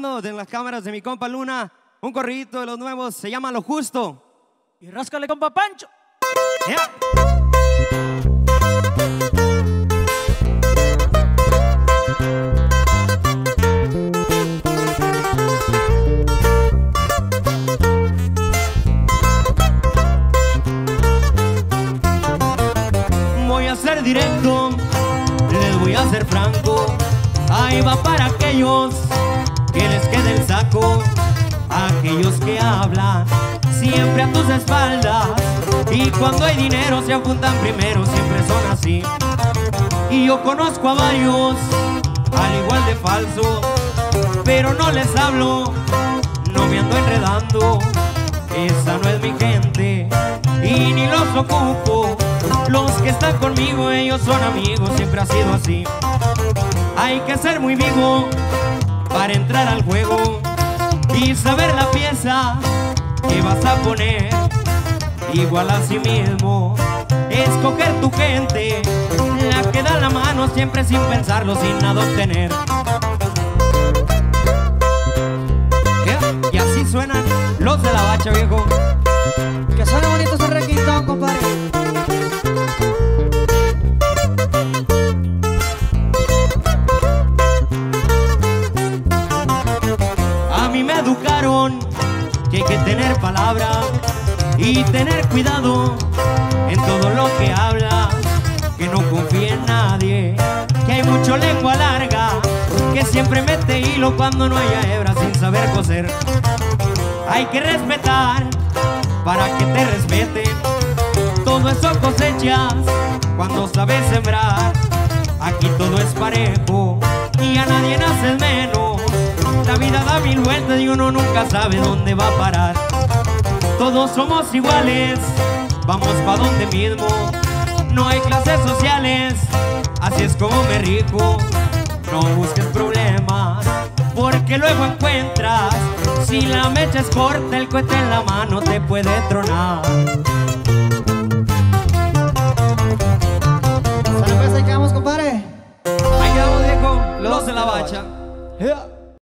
En las cámaras de mi compa Luna, un corridito de los nuevos, se llama Lo Justo. Y ráscale, compa Pancho. Yeah. Voy a ser directo, les voy a ser franco. Ahí va para aquellos que les quede el saco. Aquellos que hablan siempre a tus espaldas. Y cuando hay dinero se apuntan primero, siempre son así. Y yo conozco a varios, al igual de falso. Pero no les hablo, no me ando enredando. Esa no es mi gente y ni los ocupo. Los que están conmigo, ellos son amigos, siempre ha sido así. Hay que ser muy vivo para entrar al juego y saber la pieza que vas a poner. Igual a sí mismo, escoger tu gente, la que da la mano siempre sin pensarlo, sin nada obtener. Y así suenan los de la bacha, viejo. Hay que tener palabra y tener cuidado en todo lo que habla, que no confíe en nadie, que hay mucho lengua larga, que siempre mete hilo cuando no haya hebra sin saber coser. Hay que respetar para que te respeten, todo eso cosechas cuando sabes sembrar. Aquí todo es parejo y a nadie nace menos vida da mil vueltas y uno nunca sabe dónde va a parar. Todos somos iguales, vamos pa' donde mismo. No hay clases sociales, así es como me rico. No busques problemas, porque luego encuentras. Si la mecha es corta, el cohete en la mano te puede tronar. Pues, ahí quedamos, compadre. Ahí quedamos, Diego. Los de la bacha.